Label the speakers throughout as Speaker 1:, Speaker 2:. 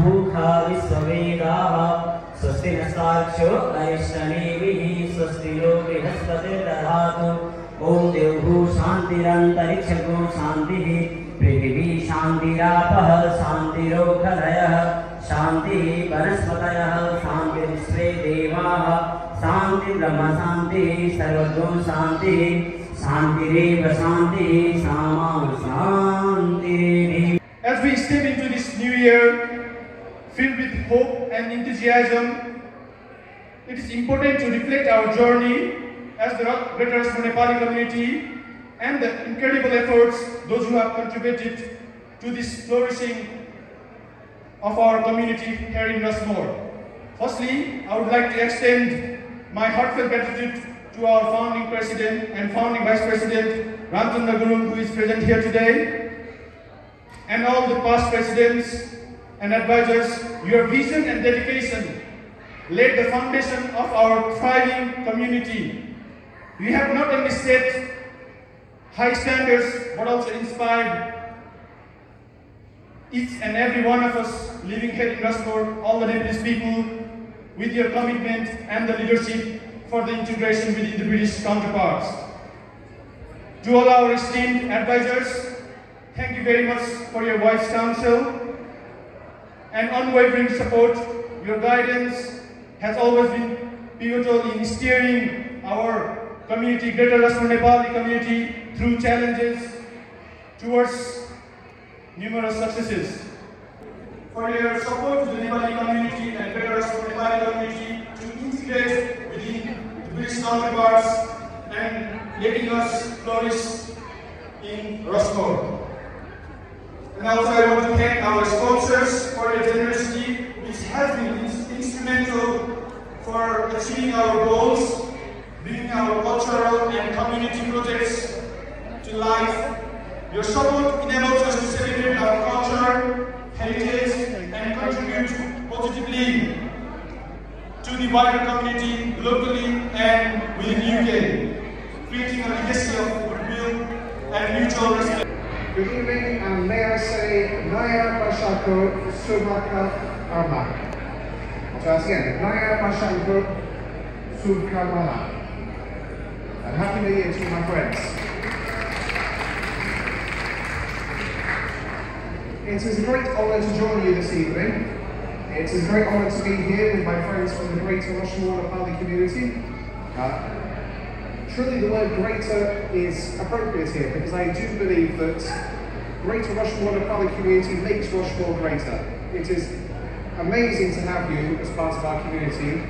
Speaker 1: भूखा विश्ववेदाः स्वस्ति न साक्षो अरिष्टनेमिः स्वस्ति नो बृहस्पतिर्दधातु ॐ देवभू शान्तिरन्तरिक्षगो शान्तिः, पृथिवी शान्तिरापः शान्तिरोखलयः शान्तिः वनस्पतयः शान्तिर्विश्वे देवाः। शान्ति ब्रह्म शान्तिः सर्वतो शान्तिः, शान्तिरेव शान्तिः सामा शान्तिरेव।
Speaker 2: As we step into this new year filled with hope and enthusiasm, it is important to reflect our journey as the Greater Nepali community and the incredible efforts those who have contributed to this flourishing of our community here in Rasmore. Firstly, I would like to extend my heartfelt gratitude to our founding president and founding vice president, Ramchandra Gurung, who is present here today, and all the past presidents and advisors, your vision and dedication laid the foundation of our thriving community. We have not only set high standards, but also inspired each and every one of us living here in Rushmore, all the Nepalese people, with your commitment and the leadership for the integration within the British counterparts. To all our esteemed advisors, Thank you very much for your wise counsel and unwavering support. Your guidance has always been pivotal in steering our community, Greater Rasmur Nepali community, through challenges towards numerous successes. For your support to the Nepali community and Greater Rasmur Nepali community to integrate within the British counterparts and letting us flourish in Rasmur. And also I want to thank our sponsors their generosity, which has been instrumental for achieving our goals, bringing our cultural and community projects to life. Your support enables us to celebrate our culture, heritage, and contribute positively to the wider community locally and within the UK, creating a legacy of goodwill and mutual respect.
Speaker 3: Good evening, and may I say Naya Bashako Subhaka Arma. So again, Naya Bashako Subkamala. And Happy New Year to my friends. It is a great honour to join you this evening. It is a great honour to be here with my friends from the Greater Rushmore Nepali community. Uh, Truly the word greater is appropriate here because I do believe that Greater Rushmore Nepali community makes Rushmore greater. It is amazing to have you as part of our community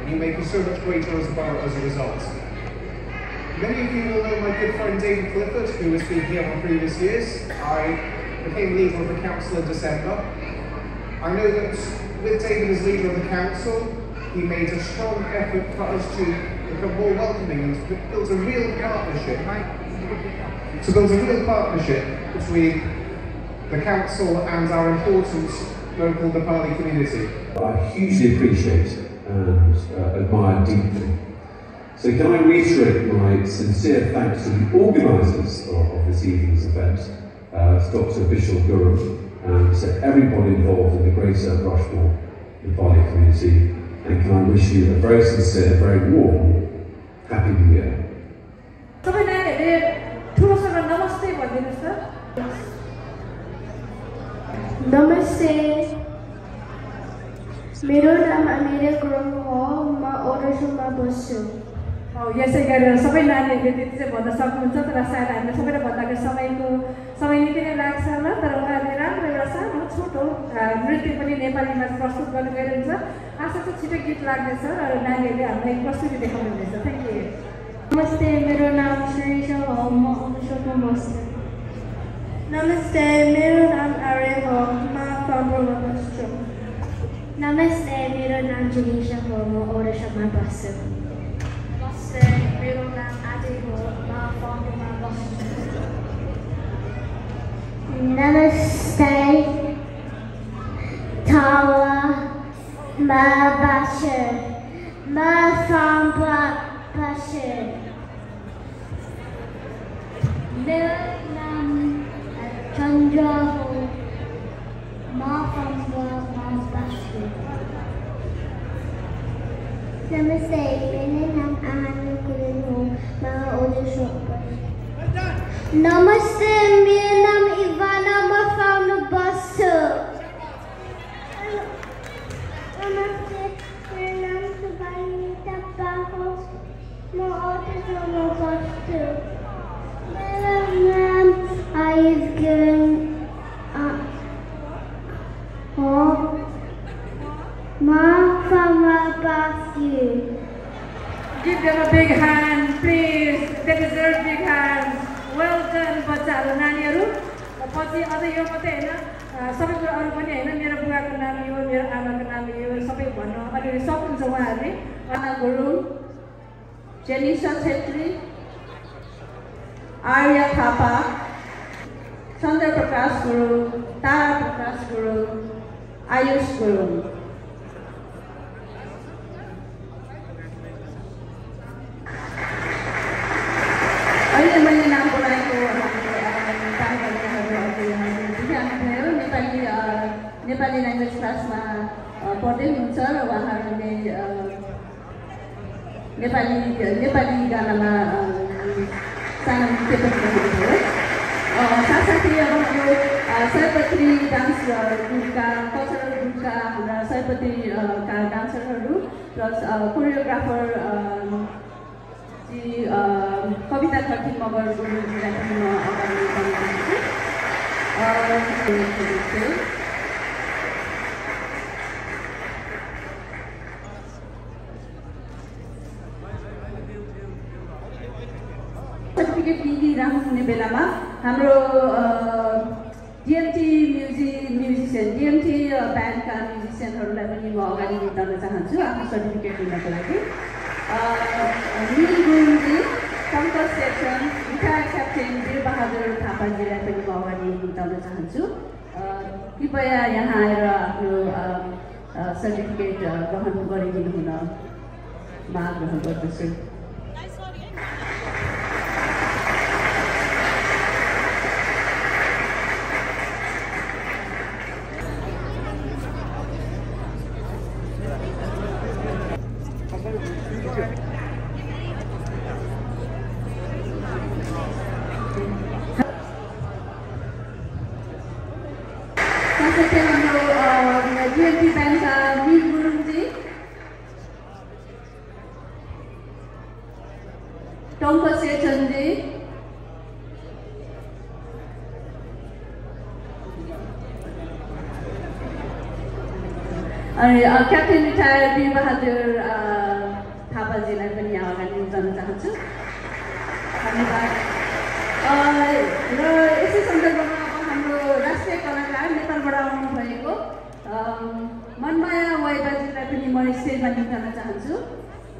Speaker 3: and you make us so much greater as a borough as a result. Many of you will know my good friend David Clifford who has been here on previous years. I became leader of the council in December. I know that with David as leader of the council, he made a strong effort for us to become more welcoming and to build a real partnership. To build a real partnership between the council and our important local Nepali community.
Speaker 4: I hugely appreciate and uh, admire deeply. So can I reiterate my sincere thanks to the organisers of, of this evening's event, uh, to Dr. Vishal Guru, and to everybody involved in the Greater Rushmore Nepali community. And can I wish you a very sincere, very warm, Year.
Speaker 5: सबै नानीहरूले ठुलोसँग नमस्ते भनिदिनुहोस् त
Speaker 6: नमस्ते। मेरो नाम अमिरा गुरुङ हो। म ओडोसोमा बस्छु।
Speaker 5: हौ, यसै गरेर सबै नानीहरूले त्यति चाहिँ भन्न सक्नुहुन्छ तर सायद हामीले सबैले भन्दाखेरि समयको समय निकै नै लाग्छ होला तर उहाँहरूले राम्रो एउटा सानो छोटो नृत्य पनि नेपालीमा प्रस्तुत गर्नु गइरहन्छ आशा छ छिटो गीत लाग्नेछ र नानीहरूले हामीलाई प्रस्तुति देखाउनु हुनेछ thank you
Speaker 6: नमस्ते मेरो नाम श्रीषा हो म ओडोसोमा बस्छु नमस्ते मेरो नाम आर्य हो म फर्ममा बस्छु नमस्ते मेरो नाम जिनिसा हो म ओडोसोमा बस्छु नमस्ते मेरो नाम आजय हो म फर्ममा बस्छु नमस्ते Tawa Ma Bashir Ma Famba माँ from above you.
Speaker 5: Give them a big hand, please. They deserve big hands. Well done, बच्चाहरू नानीहरू पछि अझ यो मात्रै होइन सबै कुरा अरू पनि होइन मेरो बुवाको नाम यो मेरो आमाको नाम यो सबै भन्न अलिअलि सक्नुहुन्छ उहाँहरूले
Speaker 7: Anna Guru, Janisha Chetri, Arya Thapa, Chandra Prakash Guru, Tara Prakash Guru, Ayush Guru. Nepali language क्लासमा पढ्दै हुनुहुन्छ र उहाँहरूले नेपाली नेपाली गानामा सानो नृत्य पनि गर्नुभयो। अ, साथसाथै अब अ, सयपत्री डान्स ग्रुपका कल्चरल ग्रुपका हाम्रा सयपत्री अ, का डान्सरहरू प्लस कोरियोग्राफर कविता खर्की मगर गुरुजीलाई पनि म अगाडि बढाउँछु। बेलामा हाम्रो डिएमटी म्युजिक म्युजिसियन डिएमटी ब्यान्डका म्युजिसियनहरूलाई पनि म अगाडि निकाल्न चाहन्छु आफ्नो सर्टिफिकेट लिनको लागि। गुरुङजी Shankar section retire captain Birbahadur थापाजीलाई पनि म अगाडि निकाल्न चाहन्छु। कृपया यहाँ आएर आफ्नो सर्टिफिकेट ग्रहण गरिदिनु हुन म आग्रह गर्दछु साथसाथै हाम्रो डिएमपी ब्याङ्कका मिर गुरुङजी टङ्क सेठनजी अनि अ, क्याप्टेन अ, थापाजीलाई पनि यहाँ अगाडि जान चाहन्छु। धन्यवाद। र यसै सन्दर्भमा हाम्रो राष्ट्रिय कलाकार नेपालबाट आउनुभएको मनमाया वाइबाजीलाई पनि म स्टेजमा निकाल्न चाहन्छु।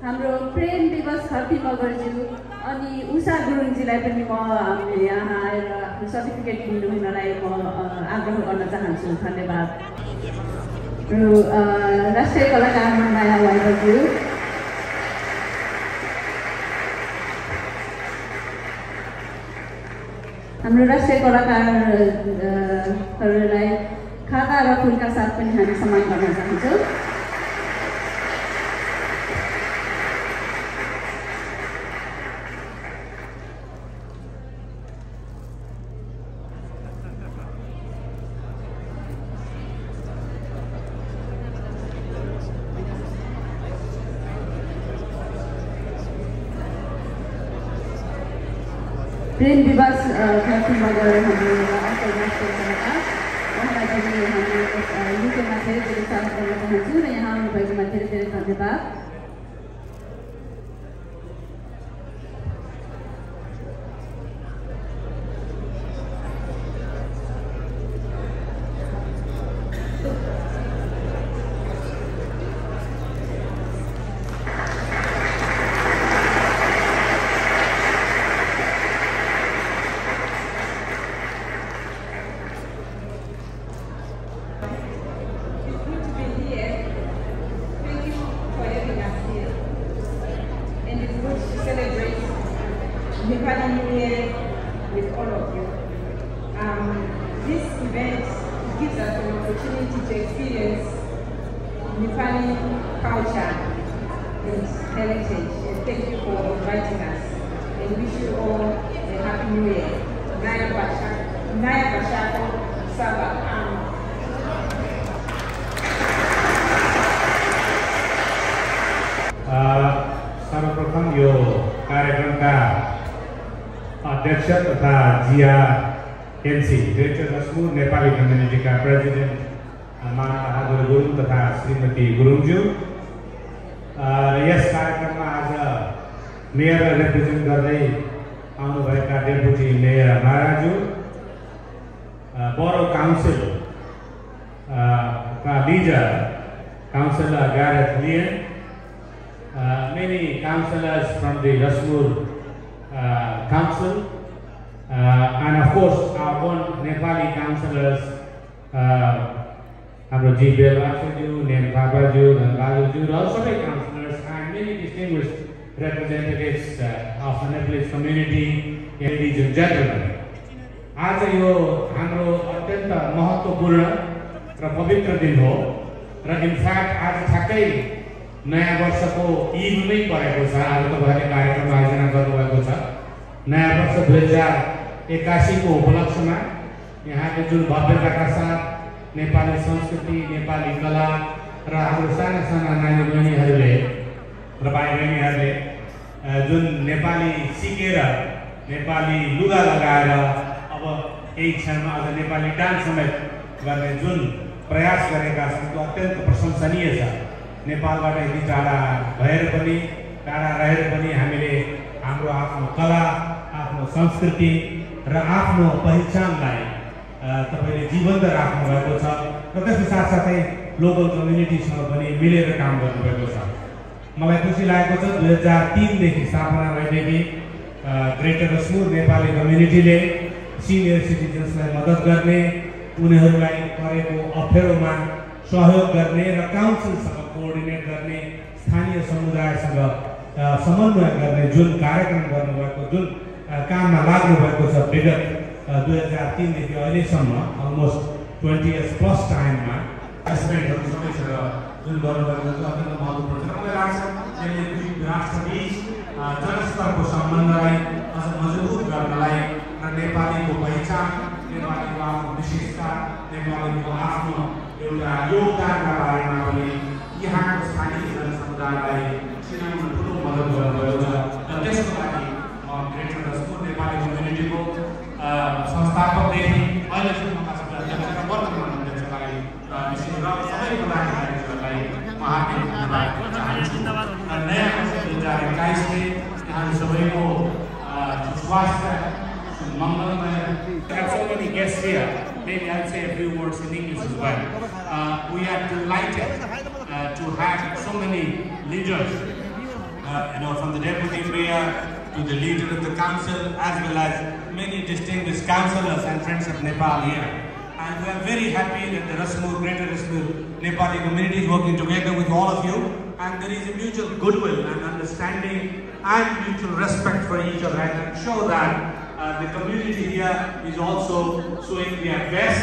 Speaker 7: हाम्रो प्रेम दिवस खर्ती मगरज्यू अनि उषा गुरुङजीलाई पनि म यहाँ आएर आफ्नो सर्टिफिकेट लिनु हुनलाई म आग्रह गर्न चाहन्छु। धन्यवाद। र अ, राष्ट्रिय कलाकार मनमाया वाइबाज्यू हाम्रो राष्ट्रिय कलाकारहरूलाई खाता र फुलका साथ पनि हामी सम्मान गर्न चाहन्छौँ प्रेम विवास कार्यक्रम वगैरह हमें युके माध्यम धेरै धीरे साथ धन्यवाद
Speaker 8: અધ્યક્ષ તથા Jiya MC greater Rushmoor Nepali community
Speaker 9: કા પ્રેસિડેंट મારા બહાદુર तथा श्रीमती શ્રીમતી इस कार्यक्रम में आज मेयर रिप्रेजेन्ट गर्दै आउनुभएका डेपुटी मेयर महाराजू बरो काउंसिल का leader councillor Gareth Lyon many councillors from the Rushmoor council and of course our own Nepali councillors, हाम्रो जी बेलवासज्यू नेम थापाज्यू धनबहादुरज्यू र सबै councillors and many uh, of the Nepalese community, ladies and gentlemen. आज यो हाम्रो अत्यन्त महत्त्वपूर्ण र पवित्र दिन हो र इनफ्याक्ट आज ठ्याक्कै नयाँ वर्षको इभमै परेको छ आज तपाईँहरूले कार्यक्रम आयोजना गर्नुभएको छ नयाँ वर्ष दुई हजार एक्कासीको उपलक्ष्यमा यहाँले जुन भव्यताका साथ नेपाली संस्कृति नेपाली कला र हाम्रो साना साना नानी बहिनीहरूले र भाइ बहिनीहरूले जुन नेपाली सिकेर नेपाली लुगा लगाएर अब केही क्षणमा अझ नेपाली डान्स समेत गर्ने जुन प्रयास गरेका छन् त्यो अत्यन्त प्रशंसनीय छ। नेपालबाट यति टाढा भएर पनि टाढा रहेर पनि हामीले हाम्रो आफ्नो कला आफ्नो संस्कृति र आफ्नो पहिचानलाई तपाईँले जीवन्त राख्नु भएको छ र त्यसको साथसाथै लोकल कम्युनिटीसँग पनि मिलेर काम गर्नुभएको छ। मलाई खुसी लागेको छ दुई हजार तिनदेखि स्थापना भएदेखि ग्रेटर स्मुर नेपाली कम्युनिटीले सिनियर सिटिजन्सलाई मद्दत गर्ने उनीहरूलाई परेको अप्ठ्यारोमा सहयोग गर्ने र काउन्सिलसँग कोअर्डिनेट गर्ने स्थानीय समुदायसँग समन्वय गर्ने जुन कार्यक्रम गर्नुभएको जुन काममा लाग्नुभएको छ विगत दुई हजार तिनदेखि अहिलेसम्म अलमोस्ट ट्वेन्टी इयर्स प्लस टाइममा एसपेन्टहरू सबैसँग जुन गर्नुभएको छ अत्यन्त महत्त्वपूर्ण छ मलाई लाग्छ यसले दुई राष्ट्रबिच जनस्तरको सम्बन्धलाई अझ मजबुत गर्नलाई र नेपालीको पहिचान नेपालीको आफ्नो विशेषता नेपालीको आफ्नो एउटा योगदानका बारेमा पनि यहाँको स्थानीय जनसमुदायलाई चिनाउन ठुलो मद्दत गर्नुभएको छ र त्यसको दुई हजार एक्काइसले यहाँहरू सबैको स्वास्थ्य मङ्गलमय There are so many guests here. Maybe I'll say a few words in English as well. Uh, we are delighted uh, to have so many leaders, uh, you know, from the deputy mayor to the leader of the council, as well as many distinguished councillors and friends of Nepal here. And we are very happy that the Rasmur, Greater Rasmur Nepali community is working together with all of you. And there is a mutual goodwill and understanding and mutual respect for each other. I can show that uh, the community here is also showing their best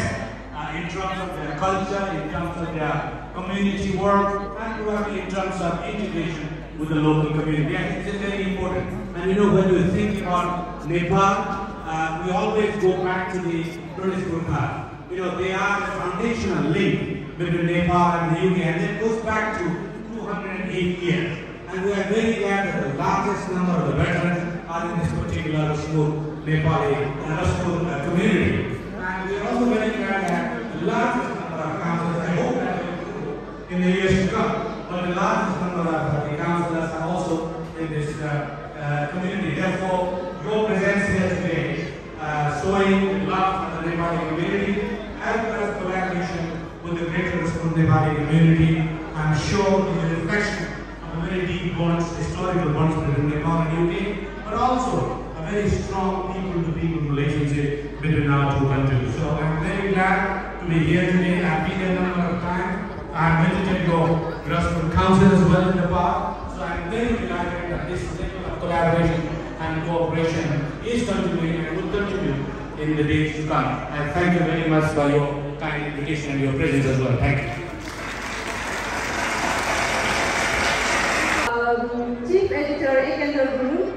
Speaker 9: uh, in terms of their culture, in terms of their community work, and in terms of integration with the local community. Think it's very important. And you know, when you think about Nepal, uh, we always go back to the British Gurkha. You know, they are the foundational link between Nepal and the UK, and it goes back to 208 years. And we are very glad that the largest number of the veterans are in this particular school. Nepali Rasmur uh, community. And we are also very glad that the largest number of councillors, I hope that in the years to come, but the largest number of the councillors are also in this uh, uh, community. Therefore, your presence here today, showing love for the Nepali community, as well as collaboration with the greater Nepali community, I'm sure is a reflection of a very deep bonds, historical bonds between Nepal and UK, but also a very strong people-to-people relationship between our two countries. So I'm very glad to be here today. I've been a number of times. I've visited your grassroots council as well in the past. So I'm very delighted that this level of collaboration and cooperation is continuing and will continue in the days to come. And thank you very much for your kind invitation and your presence as well. Thank you.
Speaker 7: Um, Chief Editor Ekender Guru,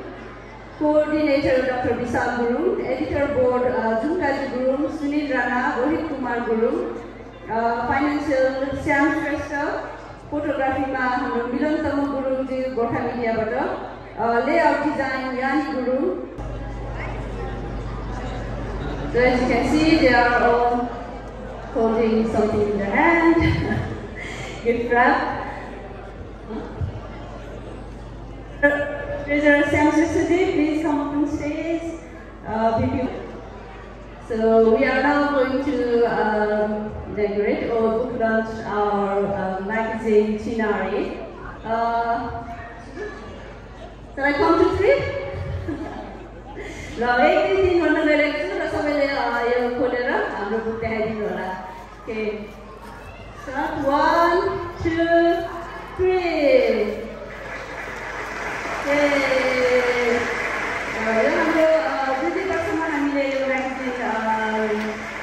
Speaker 7: Coordinator Dr. Vishal Guru, Editor Board uh, Junkaji Guru, Sunil Rana, Rohit Kumar Guru, uh, Financial Shyam Shrestha, फोटोग्राफीमा हाम्रो मिलन तम Media Butter, मिडियाबाट layout design यानी Gurung so as you can see, they are all holding something in their hand. Good crap. Treasurer uh, Sam Sissidi, please come on stage. Uh, so we are now going to um, decorate or book launch our uh, magazine Chinari. Uh, can I come to three? now everything on the यो खोलेर हाम्रो book देखाइदिनु होला। Start one two three यो हाम्रो दुई वर्षमा हामीले यो म्यागजिन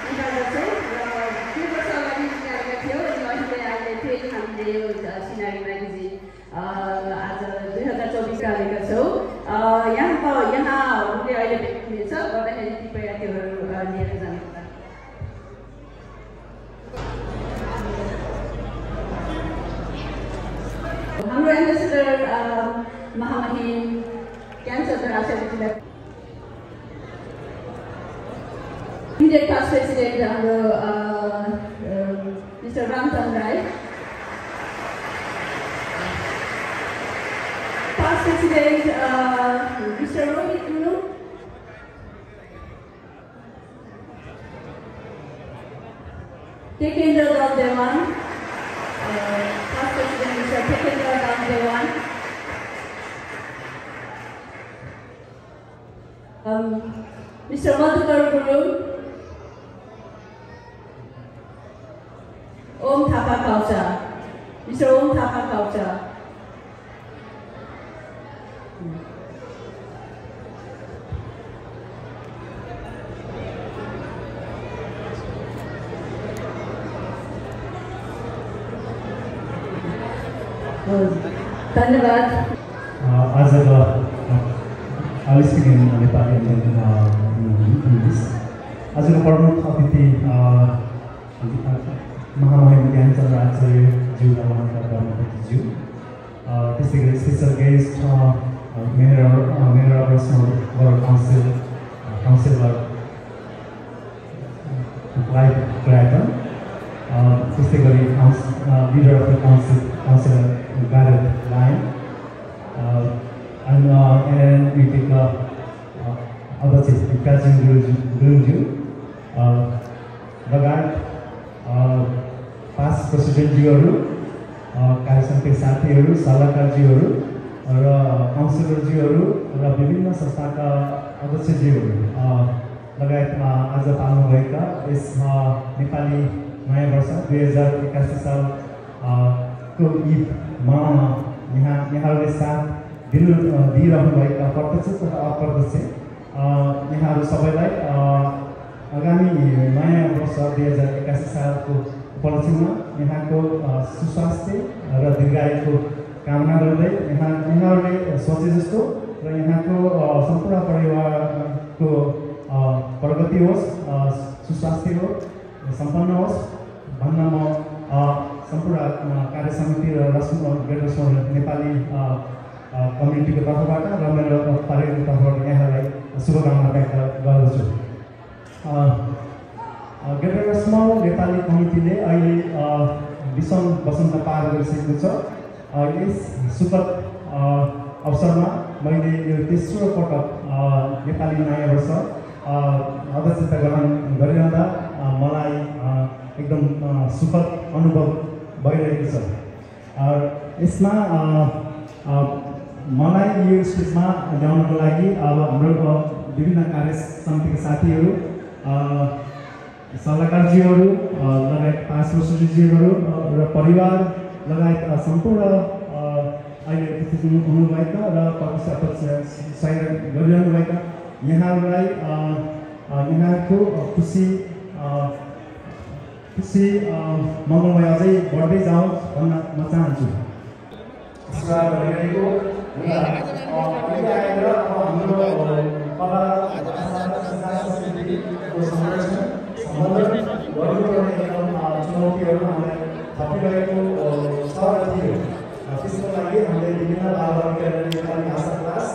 Speaker 7: निकाल्दछौँ र दुई वर्ष अगाडि निकालेका थियौँ। अहिले अहिले फेरि हामीले यो सिनारी म्यागजिन काम आहे. त्यांचं तर अशा रीतीला immediate past president mister Ramchandra आहे पास्ट प्रेसिडेंट मिस्टर रोहित गुरु. Tekendra Dam Dewan, uh, Past President Mr. Tekendra Dam Dewan, um, Mr. Madhukar Guru, Om Thapa Kaucha, Mr. Om Thapa Kaucha. धन्यवाद
Speaker 10: आजको प्रमुख अतिथि महामहिम ज्ञानचन्द्र आचार्यज्यूलाई उहाँका धर्मपतिज्यू त्यस्तै गरी special guest mayor mayor of world council councillor life Crichton त्यस्तै गरी council leader of the council councillor and we take uh, uh, अध्यक्ष काजिङ गुरुज्यू गुरुज्यू लगायत पास प्रेसिडेन्टज्यूहरू कार्य समिति साथीहरू सल्लाहकारज्यूहरू र काउन्सिलरज्यूहरू र विभिन्न संस्थाका अध्यक्षज्यूहरू लगायतमा आज पाल्नुभएका यस नेपाली नयाँ वर्ष दुई हजार एकासी साल को ईदमा यहाँ यहाँहरूले साथ दिनु दिइरहनुभएका प्रत्यक्ष तथा अप्रत्यक्ष यहाँहरू सबैलाई आगामी नयाँ वर्ष दुई हजार एकासी सालको उपलक्ष्यमा यहाँको सुस्वास्थ्य र दीर्घायुको कामना गर्दै यहाँ यहाँहरूले सोचे जस्तो र यहाँको सम्पूर्ण परिवारको प्रगति होस् सुस्वास्थ्य होस् सम्पन्न होस् भन्न म सम्पूर्ण कार्य समिति र रसम नेपाली कम्युनिटीको तर्फबाट र मेरो पार्टीको तर्फबाट यहाँलाई शुभकामना व्यक्त गर्दछु ग्रेटर स्मल नेपाली कमिटीले अहिले विषम वसन्त पार गरिसकेको छ। यस सुखद अवसरमा मैले यो तेस्रो पटक नेपाली नयाँ वर्ष अध्यक्षता ग्रहण गरिरहँदा मलाई एकदम सुखद अनुभव भइरहेको छ। यसमा मलाई यो स्टेजमा ल्याउनको लागि अब हाम्रो विभिन्न कार्य समितिका साथीहरू सल्लाहकारज्यूहरू लगायत पास प्रोसिडरज्यूहरू र परिवार लगायत सम्पूर्ण अहिले उपस्थित हुनुभएका र सहयोग गरिरहनुभएका। यहाँहरूलाई यहाँको खुसी खुसी मङ्गलमय अझै बढ्दै जाओस् भन्न म चाहन्छु। हाम्रो संस्कृतिको संरक्षण सम्बन्धन गर्नुपर्ने एकदम चुनौतीहरू हामीलाई थपिरहेको छ थियो त्यसको लागि हामीले विभिन्न भागहरूका नेपाली भाषा क्लास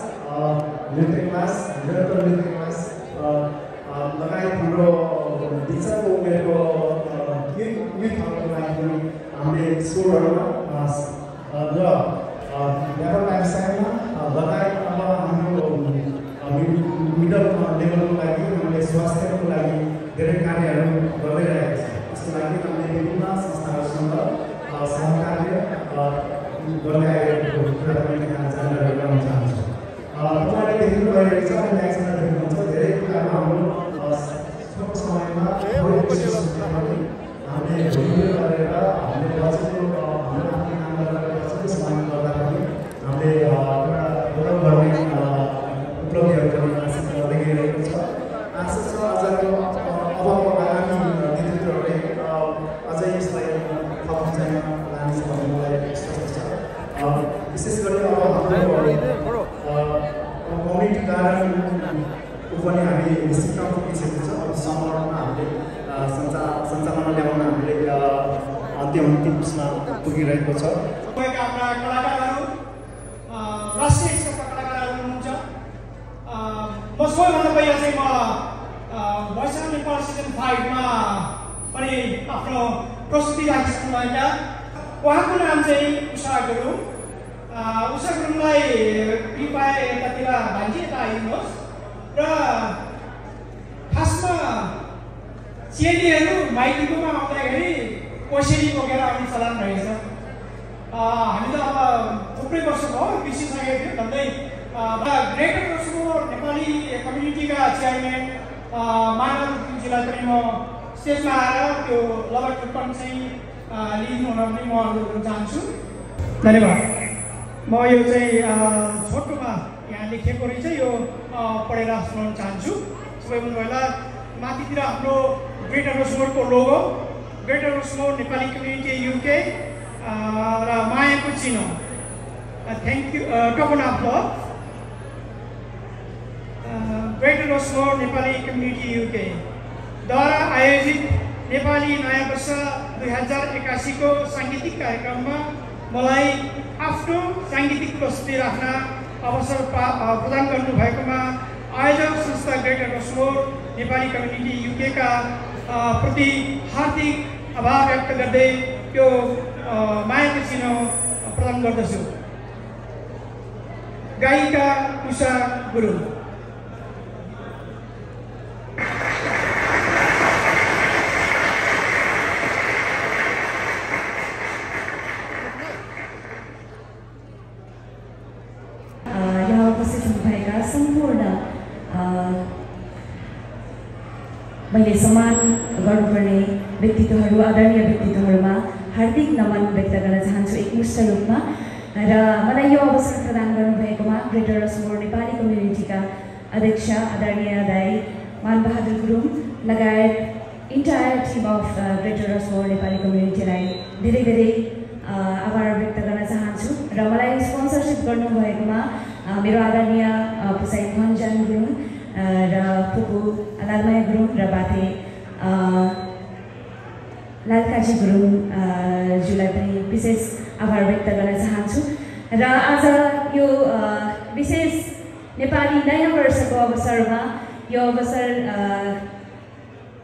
Speaker 10: नृत्य क्लास निरन्तर नृत्य क्लास लगायत हाम्रो दीक्षाको उमेरको युथहरूको लागि हामीले स्कुलहरूमा र नेपाल व्यवसायमा लगायत अब हाम्रो मिडल लेभलको लागि हामीले स्वास्थ्यको लागि धेरै कार्यहरू गरिरहेका छौँ त्यसको लागि हामीले विभिन्न संस्थाहरूसँग सहकार्य गर्दै आएको कुरा पनि यहाँ जानकारी गराउन चाहन्छु तपाईँले देख्नु भइरहेको छ अहिले एकजना देख्नुहुन्छ धेरै कुराहरू हाम्रो छोटो समयमा थोरै विशेष पनि हामीले भिडियो गरेर हामीले बजेटको हाम्रो आफ्नो काम गरेर बजेटको समय गर्दा पनि हामीले एउटा गौरव गर्ने उपलब्धिहरू पनि हासिल गर्दै गइरहेको छ आशा छ आजको अब आगामी नेतृत्वहरूले अझै यसलाई थप उचाइमा लानेछ भन्ने मलाई विश्वास छ विशेष गरी अब हाम्रो कम्युनिटी गार्डनको पनि हामी निश्चित ठाउँ पुगिसकेको छ अब समरमा हामीले सञ्चा सञ्चालनमा ल्याउन हामीले अन्तिम अन्तिम उसमा पुगिरहेको छ
Speaker 11: हाम्रा कलाकारहरू राष्ट्रिय स्तरका कलाकारहरू हुनुहुन्छ। म सबैभन्दा पहिला चाहिँ म भोइस अफ नेपाल सिजन फाइभमा पनि आफ्नो प्रस्तुति राखिसक्नुभएका उहाँको नाम चाहिँ उषा गुरुङ। उषा गुरुङलाई कृपया यतातिर भान्जी यता आइदिनुहोस्। र खासमा चेलीहरू माइतीकोमा आउँदाखेरि कोसेली बोकेर आउने चलन रहेछ। हामी त अब थुप्रै वर्ष भयो बिर्सिसकेको थियो भन्दै ग्रेटर कोसको नेपाली कम्युनिटीका चेयरम्यान मानवजीलाई पनि म स्टेजमा आएर त्यो लबर टुप्पन चाहिँ लिनु हुन पनि म अनुरोध गर्न चाहन्छु धन्यवाद म यो चाहिँ छोटोमा यहाँ लेखिएको रहेछ यो पढेर सुनाउन चाहन्छु सबैभन्दा पहिला माथितिर हाम्रो greater रोसमोरको logo greater Rushmoor Nepali community UK र मायाको चिनो thank you token of love greater Nepali community UK द्वारा आयोजित नेपाली नयाँ वर्ष दुई हजार एकासीको साङ्गीतिक कार्यक्रममा मलाई आफ्नो साङ्गीतिक प्रस्तुति राख्न अवसर पा प्रदान गर्नुभएकोमा आयोजक संस्था ग्रेटर रोसमोर नेपाली कम्युनिटी युकेका प्रति हार्दिक आभार व्यक्त गर्दै यो मायाको चिनो प्रदान गर्दछु गायिका उषा गुरुङ
Speaker 12: मैले सम्मान गर्नुपर्ने व्यक्तित्वहरू आदरणीय व्यक्तित्वहरूमा हार्दिक नमन व्यक्त गर्न चाहन्छु एकमुष्ट रूपमा र मलाई यो अवसर प्रदान गर्नुभएकोमा ग्रेटर रसमोर नेपाली कम्युनिटीका अध्यक्ष आदरणीय दाई मानबहादुर गुरुङ लगायत entire team of greater Rushmoor Nepali कम्युनिटीलाई धेरै धेरै आभार व्यक्त गर्न चाहन्छु र मलाई स्पोन्सरसिप गर्नुभएकोमा मेरो आदरणीय पुसाई भञ्जन गुरुङ र फुपू लालमाया गुरुङ र बाथे लालकाजी गुरुङ ज्यूलाई पनि विशेष आभार व्यक्त गर्न चाहन्छु। र आज यो विशेष नेपाली नयाँ वर्षको अवसरमा यो अवसर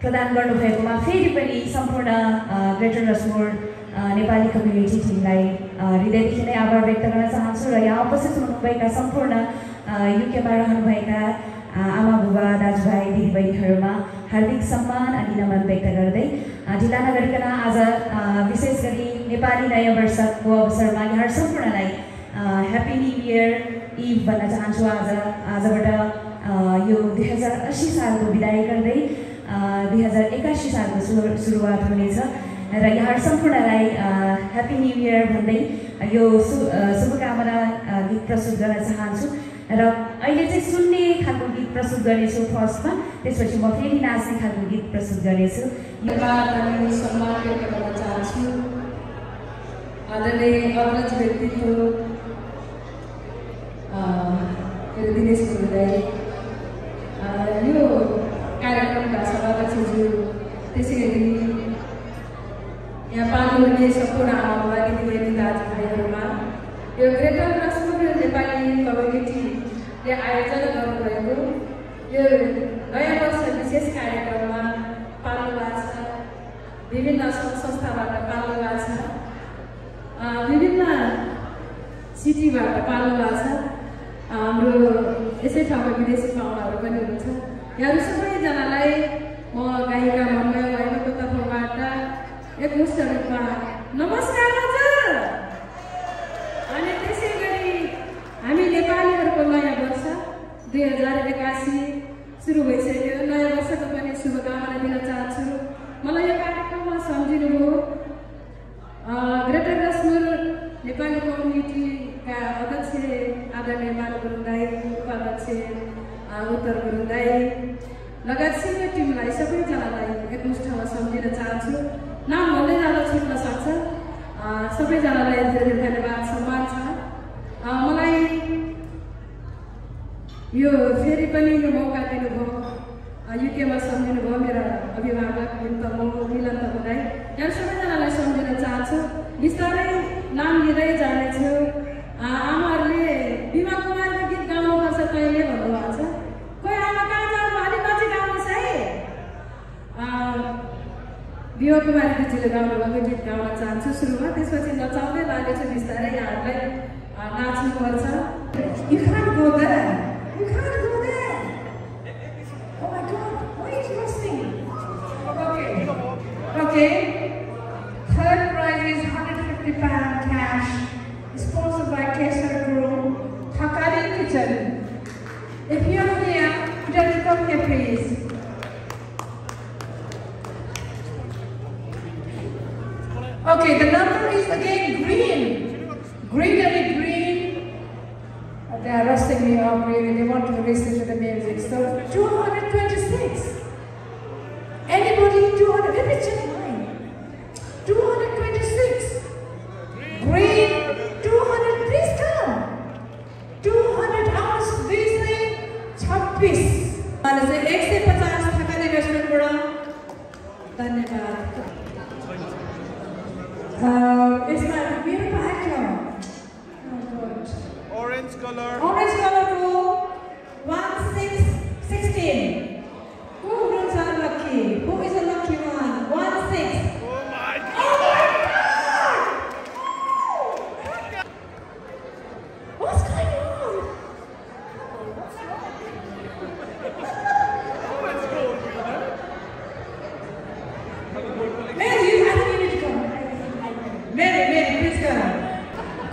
Speaker 12: प्रदान गर्नुभएकोमा फेरि पनि सम्पूर्ण ग्रेटर रसमोर नेपाली कम्युनिटी टिमलाई हृदयदेखि नै आभार व्यक्त गर्न चाहन्छु र यहाँ उपस्थित हुनुभएका सम्पूर्ण युकेमा रहनुभएका आमा बुबा दाजुभाइ दिदीबहिनीहरूमा हार्दिक सम्मान अनि नमन व्यक्त गर्दै ढिला नगरिकन आज विशेष गरी नेपाली नयाँ वर्षको अवसरमा यहाँ सम्पूर्णलाई ह्याप्पी न्यु इयर इभ भन्न चाहन्छु आज आजबाट यो दुई हजार अस्सी सालको विदाय गर्दै दुई हजार एकासी सालको सुरु सुरुवात हुनेछ र यहाँ सम्पूर्णलाई ह्याप्पी न्यु इयर भन्दै यो शुभकामना गीत प्रस्तुत गर्न चाहन्छु। र अहिले चाहिँ सुन्ने खालको गीत प्रस्तुत गर्नेछु फर्स्टमा त्यसपछि म फेरि नाच्ने खालको गीत प्रस्तुत गर्नेछु।
Speaker 13: सम्मान व्यक्त गर्न चाहन्छु। आदरणीय अग्रज व्यक्तित्व दिनेश यो कार्यक्रमका सभाध्यक्षज्यू त्यसै गरी यहाँ पाल्नुहुने सम्पूर्ण आमाबुवा दिदीबहिनी दाजुभाइहरूमा यो ग्रेटर नेपाली कम्युनिटीले आयोजना गर्नुभएको यो नयाँ वर्ष विशेष कार्यक्रममा पाल्नु भएको छ विभिन्न सङ्घ संस्थाबाट पाल्नु भएको छ विभिन्न सिटीबाट पाल्नु भएको छ हाम्रो यसै ठाउँमा विदेशी पाहुनाहरू पनि हुनुहुन्छ। यहाँहरू सबैजनालाई म गायिका मन्मय वाइनको तर्फबाट एकमुष्ट रूपमा नमस्कार हजुर अनि त्यसै गरी हामी नेपालीहरूको नयाँ वर्ष दुई हजार एकासी सुरु भइसक्यो नयाँ वर्षको पनि शुभकामना दिन चाहन्छु मलाई यो कार्यक्रममा सम्झिनुभयो ग्रेटर रसमुर नेपाली कम्युनिटीका अध्यक्ष आदरणीय मान गुरुङ दाई उपाध्यक्ष उत्तर गुरुङ दाई लगायत सिनियर टिमलाई सबैजनालाई एकमुष्टमा सम्झिन चाहन्छु नाम भन्दै जाँदा छुट्न सक्छ सबैजनालाई धेरै धेरै धन्यवाद सम्मान छ अ, मलाई यो फेरि पनि यो मौका दिनुभयो युकेमा सम्झिनु भयो मेरा अभिभावक त म मिलन तपाईँलाई यहाँ सबैजनालाई सम्झिन चाहन्छु। बिस्तारै नाम लिँदै जानेछु। आमाहरूले बिमा कुमारको गीत गाउनुपर्छ कहिले भन्नुभएको छ? कोही आमा कहाँ जानु अलिक नजिक आउनुहोस् है। बिमा कुमारी दिदीले गाउनुभएको गीत गाउन चाहन्छु। सुरुमा त्यसपछि नचाउँदै लानेछु बिस्तारै यहाँहरूलाई नाच्नुपर्छ। Okay, the number is again green. Greenery green. Uh, They are rusting me up really. They want to listen to the music. So 226.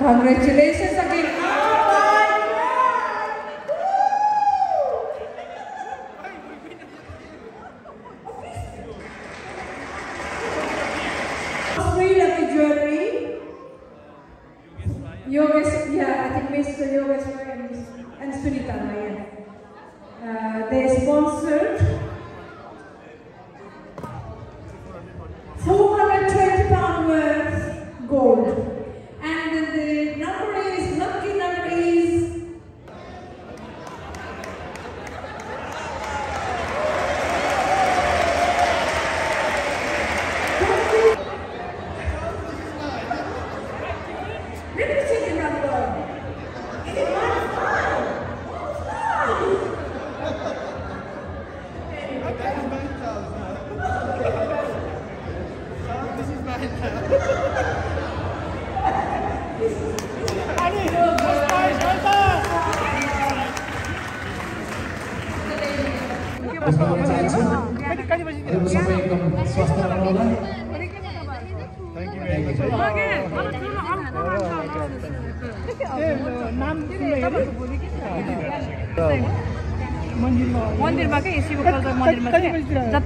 Speaker 13: Congratulations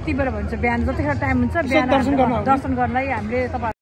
Speaker 14: जति बेर भन्छ बिहान जतिखेर टाइम हुन्छ बिहान दर्शन गर्नलाई हामीले तपाईँ